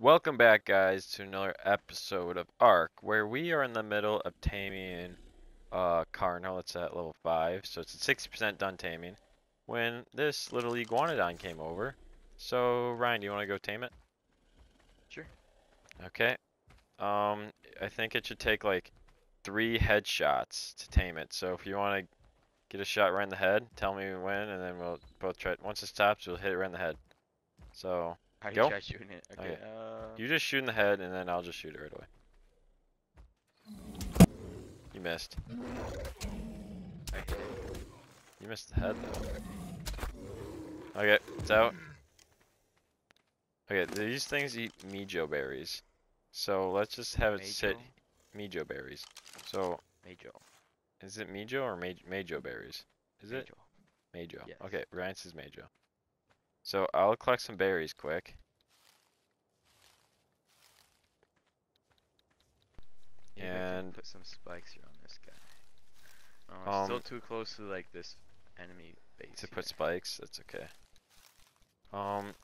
Welcome back, guys, to another episode of Ark, where we are in the middle of taming uh, Carno. It's at level 5, so it's 60% done taming. When this little iguanodon came over. So, Ryan, do you want to go tame it? Sure. Okay. Um, I think it should take like three headshots to tame it. So if you want to get a shot right in the head, tell me when, and then we'll both try it. Once it stops, we'll hit it right in the head. So, How Go. you shooting it? Okay. Okay. Uh, You just shoot in the head, and then I'll just shoot it right away. You missed. It. You missed the head, though. Okay, it's out. Okay, these things eat Mijo berries. So let's just have it sit. Mijo berries. So, Majo. is it Mijo or Maj- Majo berries? Is it? Majo. Majo. Yes. Okay, Ryan says Majo. So I'll collect some berries quick. And- put some spikes here on this guy. Oh, it's still Um, too close to like this enemy base. to put spikes. That's okay. Um,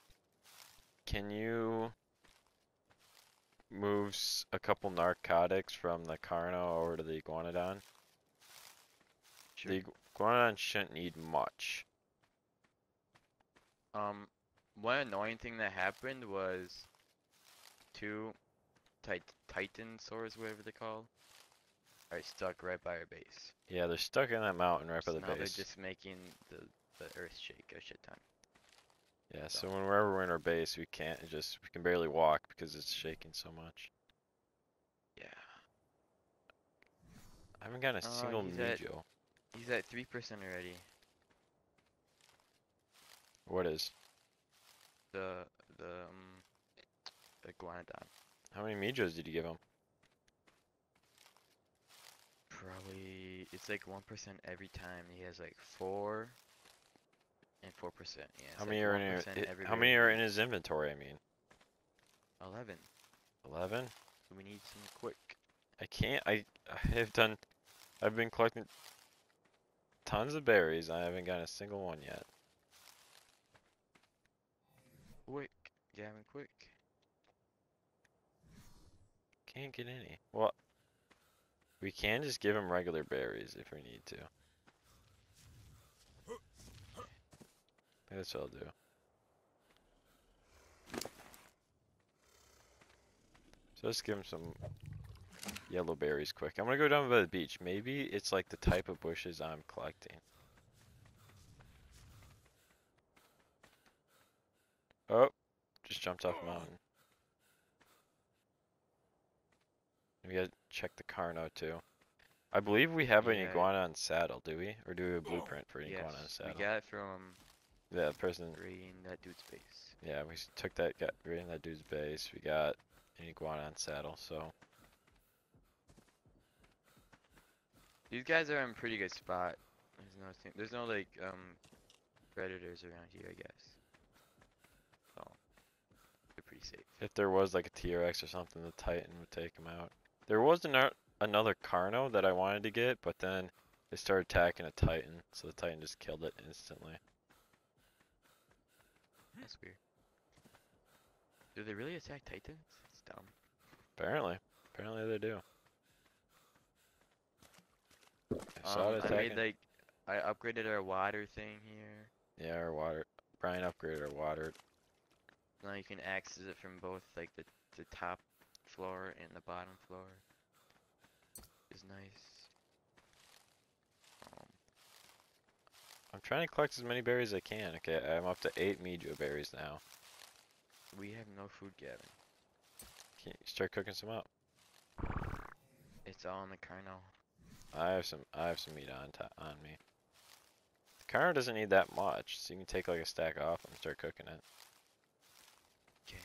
can you move a couple narcotics from the Carno over to the Iguanodon? Sure. The Iguanodon shouldn't need much. Um, one annoying thing that happened was two tit Titanosaurs, whatever they're called, are stuck right by our base. Yeah, they're stuck in that mountain right by So the now base. they're just making the the earth shake a shit ton. Yeah, so- so whenever we're in our base, we can't just we can barely walk because it's shaking so much. Yeah. I haven't gotten a Uh, single he's at- He's at three percent already. What is? The the um the iguanodon. How many Mijos did you give him? Probably it's like one percent every time. He has like four and four percent. Yeah. How like many are in your, 1% i- every How many are in his inventory? I mean, Eleven. eleven. So we need some quick. I can't. I I have done. I've been collecting tons of berries. I haven't gotten a single one yet. Quick. Gavin, quick. Can't get any. Well, we can just give him regular berries if we need to. That's what I'll do. So let's give him some yellow berries quick. I'm gonna go down by the beach. Maybe it's like the type of bushes I'm collecting. Oh, just jumped off a mountain. We gotta check the Carno too. I believe we have an Yeah. iguanodon saddle, do we? Or do we have a blueprint for an Yes. iguanodon We saddle? got it from Yeah, the person. raiding that dude's base. Yeah, we took that, got of that dude's base. We got an iguanodon saddle, so. These guys are in a pretty good spot. There's no thing. There's no like um predators around here, I guess. So they're pretty safe. If there was like a TRX or something, the Titan would take him out. There was ano- another Carno that I wanted to get, but then they started attacking a Titan, so the Titan just killed it instantly. That's weird. Do they really attack titans? It's dumb. Apparently, apparently they do. I saw Um, it I made like I upgraded our water thing here. Yeah, our water. Brian upgraded our water. Now you can access it from both like the the top floor and the bottom floor. Is nice. Um, I'm trying to collect as many berries as I can. Okay, I'm up to eight Mijo berries now. we have no food, Gavin. Can you start cooking some up? It's all in the Carno. I have some. I have some meat on on me. The Carno doesn't need that much, so you can take like a stack off and start cooking it. Okay.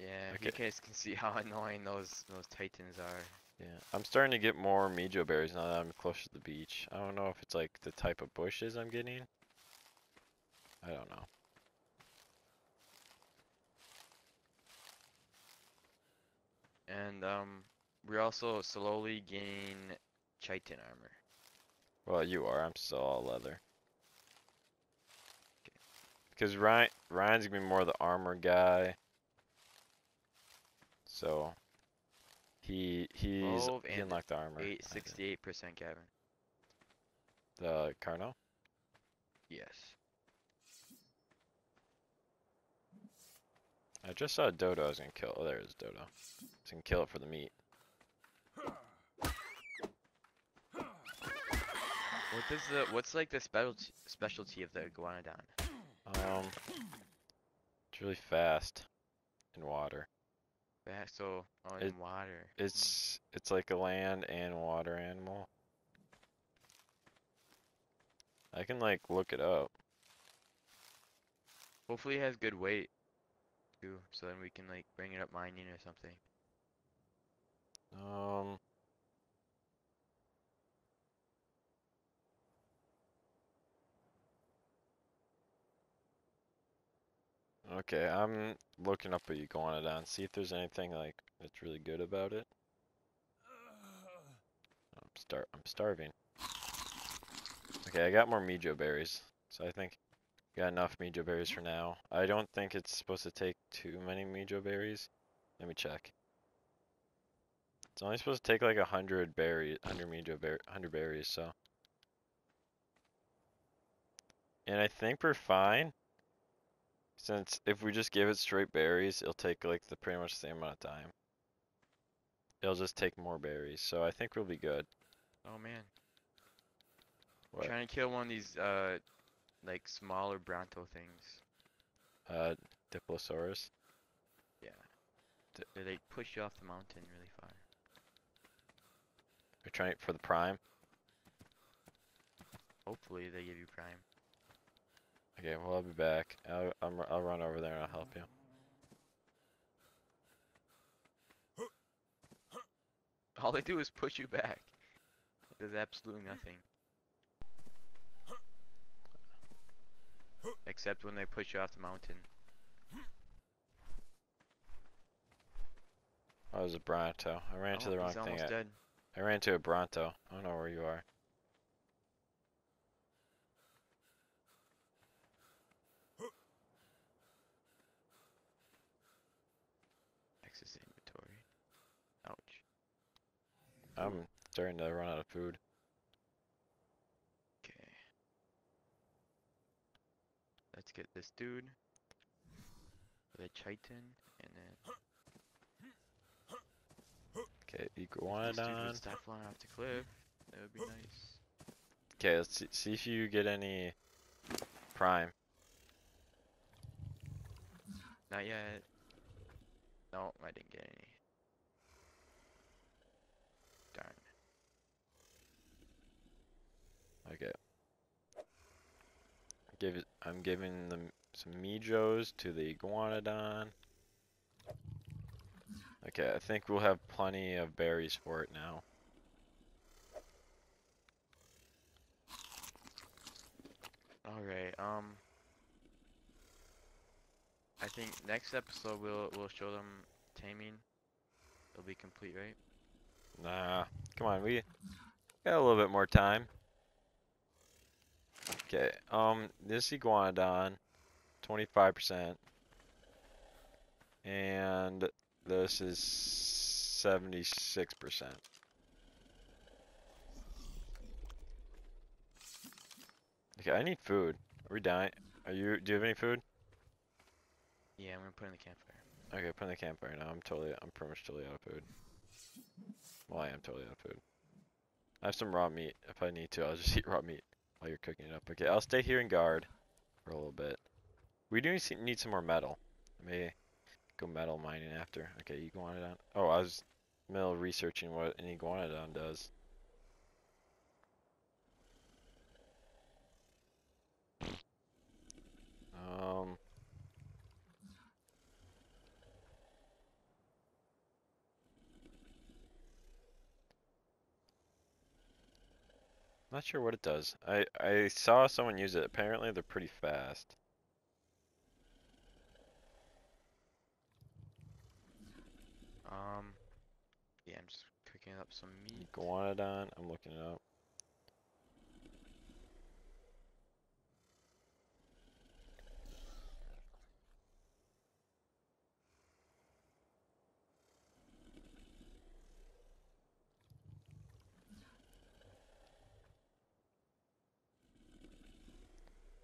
Yeah, Okay. you guys can see how annoying those those titans are. Yeah, I'm starting to get more Mijo berries now that I'm close to the beach. I don't know if it's like the type of bushes I'm getting. I don't know. And um, we're also slowly gaining chitin armor. Well, you are. I'm still all leather. Because Ryan, Ryan's gonna be more the armor guy. So he he's he unlocked the armor. Eight did. sixty-eight percent, Gavin. The Carno. Yes. I just saw a dodo. I was gonna kill. Oh, there is Dodo. I was gonna kill it for the meat. What is the what's like the specialty specialty of the iguanodon? Um, it's really fast in water. So in It- water. It's it's like a land and water animal. I can like look it up. Hopefully it has good weight too, so then we can like bring it up mining or something. Um. Okay, I'm looking up a iguanodon. See if there's anything like that's really good about it. I'm star I'm starving. Okay, I got more Mijo berries, so I think got enough Mijo berries for now. I don't think it's supposed to take too many Mijo berries. Let me check. It's only supposed to take like a hundred berries, hundred Mijo berry, hundred berries. So, and I think we're fine. Since if we just give it straight berries, it'll take like the pretty much the same amount of time. It'll just take more berries, so I think we'll be good. Oh man. What? Trying to kill one of these uh like smaller Bronto things. Uh, Diplosaurus. Yeah. D- They like push you off the mountain really far. We're trying for the prime. Hopefully they give you prime. Okay, well I'll be back. I'll I'm, I'll run over there and I'll help you. All they do is push you back. There's absolutely nothing. Except when they push you off the mountain. I it was a Bronto. I ran Oh, the wrong he's thing. dead. I ran to a Bronto. I don't know where you are. Access inventory. Ouch. I'm starting to run out of food. Okay. Let's get this dude. The Chitin, and then Okay, this dude would Iguanodon. stop flying off the cliff. That would be nice. Okay, let's see, see if you get any prime. Not yet. No, I didn't get any. Give it. I'm giving them some Mijos to the Iguanodon. Okay, I think we'll have plenty of berries for it now. Alright, um I think next episode we'll we'll show them taming. It'll be complete, right? Nah, come on, we got a little bit more time. Okay, um, this Iguanodon, 25%. And this is 76%. Okay, I need food. Are we dying? Are you, do you have any food? Yeah, I'm gonna put in the campfire. Okay, put in the campfire now. I'm totally, I'm pretty much totally out of food. Well, I am totally out of food. I have some raw meat. If I need to, I'll just eat raw meat while you're cooking it up. Okay, I'll stay here and guard for a little bit. We do need some more metal. I may go metal mining after. Okay, iguanodon. Oh, I was middle researching what an iguanodon does. Um. Not sure what it does. I I saw someone use it. Apparently they're pretty fast. Um Yeah, I'm just cooking up some meat. Iguanodon. I'm looking it up.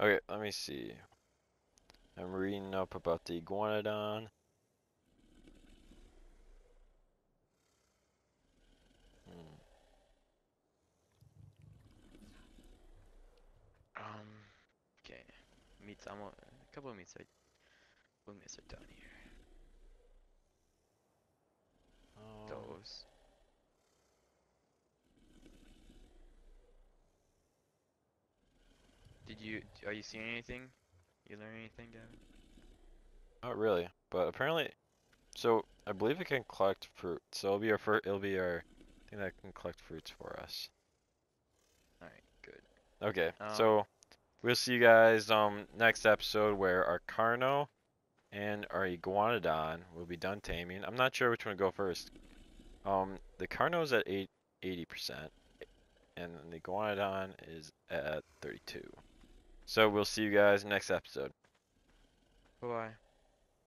Okay, let me see. I'm reading up about the iguanodon. Hmm. Um, okay. Meats, I'm a couple of meats are, meats are down here. Um, Those. Did you, are you seeing anything? You learn anything, Gavin? Not really, but apparently, so I believe it can collect fruit. So it'll be our fir- it'll be our thing that can collect fruits for us. Alright, good. Okay, Um, so we'll see you guys um next episode where our Carno and our Iguanodon will be done taming. I'm not sure which one to go first. Um, the Carno's at 80%, and the Iguanodon is at 32. So we'll see you guys next episode. Bye-bye.